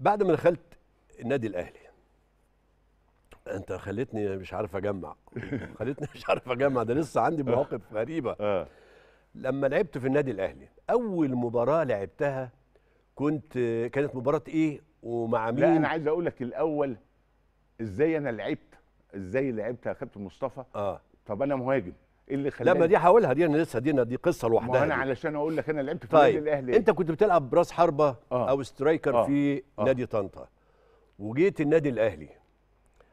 بعد ما دخلت النادي الأهلي أنت خلتني مش عارف أجمع خلتني مش عارف أجمع ده لسه عندي مواقف غريبة. آه. لما لعبت في النادي الأهلي أول مباراة لعبتها كنت كانت مباراة إيه ومع مين؟ لا أنا عايز أقول لك الأول إزاي أنا لعبت إزاي لعبت يا كابتن مصطفى؟ آه. طب أنا مهاجم. اللي لا خلاني ما دي هقولها دي أنا لسه دي دي قصة ما لوحدها هو أنا. علشان أقول لك أنا لعبت في النادي طيب الأهلي أنت كنت بتلعب براس حربة آه. أو سترايكر آه. في آه. نادي طنطا وجيت النادي الأهلي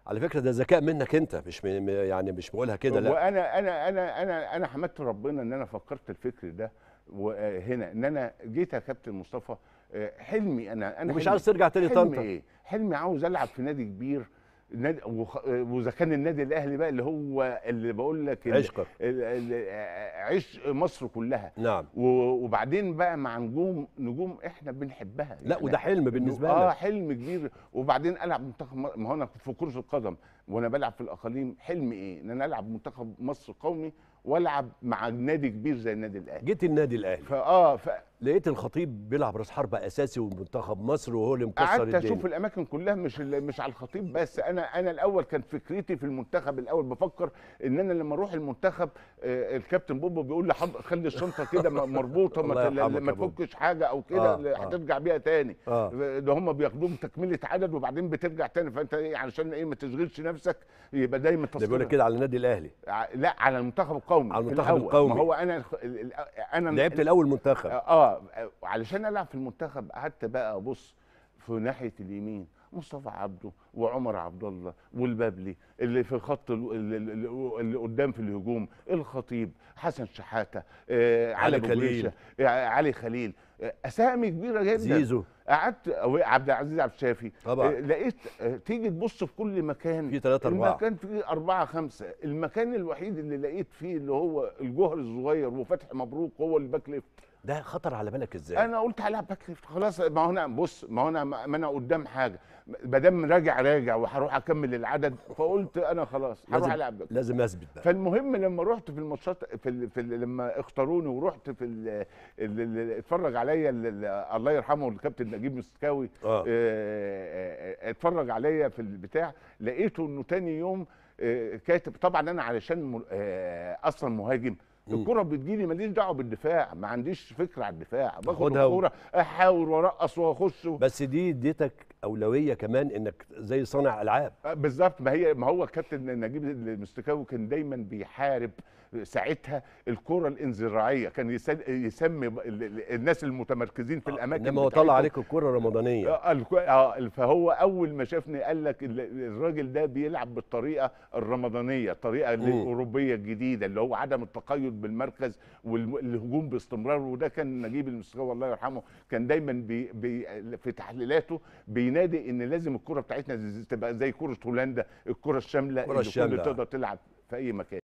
على فكرة ده ذكاء منك أنت مش م... يعني مش بقولها كده لا وأنا أنا أنا أنا أنا حمدت ربنا إن أنا فكرت الفكر ده وهنا إن أنا جيت يا كابتن مصطفى آه، حلمي أنا أنا حلمي- عاوز ترجع تاني حلمي طنطا. إيه حلمي عاوز ألعب في نادي كبير نادي وإذا كان النادي الأهلي بقى اللي هو اللي بقول لك عشقك. ال- عشق مصر كلها. نعم. وبعدين بقى مع نجوم نجوم إحنا بنحبها. لا وده حلم بالنسبة آه لك. حلم كبير. وبعدين ألعب منتخب ما هو أنا في كرة القدم وأنا بلعب في الأقاليم حلمي إيه؟ إن أنا ألعب منتخب مصر قومي وألعب مع نادي كبير زي النادي الأهلي. جيت النادي الأهلي. فآه لقيت الخطيب بيلعب راس حربة أساسي ومنتخب مصر وهو اللي مكسر قعدت الدنيا أشوف الأماكن كلها مش مش على الخطيب بس أنا أنا الأول كان فكرتي في المنتخب الأول بفكر إن أنا لما أروح المنتخب آه، الكابتن بوبو بيقول لي خلي الشنطة كده مربوطة ما. تفكش حاجة أو كده آه، آه. هترجع بيها تاني آه ده هم بياخدوهم تكملة عدد وبعدين بترجع تاني فأنت إيه علشان إيه ما تشغلش نفسك يبقى دايما ده بيقول لك كده على النادي الأهلي لا على المنتخب القومي على المنتخب. القومي. ما هو أنا أنا لعبت الأول منتخب آه علشان ألعب في المنتخب قعدت بقى أبص في ناحية اليمين مصطفى عبده وعمر عبد الله والبابلي اللي في الخط ال- ال- ال- اللي قدام في الهجوم الخطيب حسن شحاتة آه علي خليل. آه علي خليل آه أسامي كبيرة جدا. زيزو. قعدت عبد العزيز عبد الشافي. طبعا. آه، لقيت آه، تيجي تبص في كل مكان. في ثلاثة أربعة. المكان فيه أربعة خمسة. المكان الوحيد اللي لقيت فيه اللي هو الجوهر الصغير وفتحي مبروك هو ال back left. ده خطر على بالك إزاي؟ أنا قلت هلعب back left. خلاص ما هو أنا بص ما هو أنا ما أنا قدام حاجة. ما دام راجع راجع وهروح أكمل العدد فقلت أنا خلاص هروح ألعب back لازم أثبت بقى. فالمهم لما رحت في الماتشات في, ال... في ال... لما اختاروني ورحت في ال... ال... ال... اتفرج عليا ال... ال... الله يرحمه الكابتن نجيب مستكاوي آه. آه، آه، اتفرج عليا في البتاع. لقيته إنه تاني يوم آه، كاتب طبعا أنا علشان م- آه، أصلا مهاجم. مم. الكرة بتجيلي ماليش دعوة بالدفاع ما عنديش فكره على الدفاع. باخد الكرة أحاول وأرقص وأخش و... بس دي اديتك أولوية كمان إنك زي صانع ألعاب. آه، بالظبط. ما هي ما هو الكابتن نجيب المستكاوي كان دايما بيحارب ساعتها الكرة الانزراعيه كان يس- يسمي الناس المتمركزين في الأماكن إنما هو طلع عليك الكرة الرمضانية. آه آه فهو أول ما شافني قال لك ال- الراجل ده بيلعب بالطريقة الرمضانية الطريقة. الأوروبية الجديدة اللي هو عدم التقيد بالمركز والهجوم باستمرار وده كان نجيب المستكاوي الله يرحمه كان دايما بي بي في تحليلاته بينادي إن لازم الكرة بتاعتنا تبقى زي كرة هولندا الكرة الشاملة الكرة اللي كل الشاملة. تقدر تلعب في أي مكان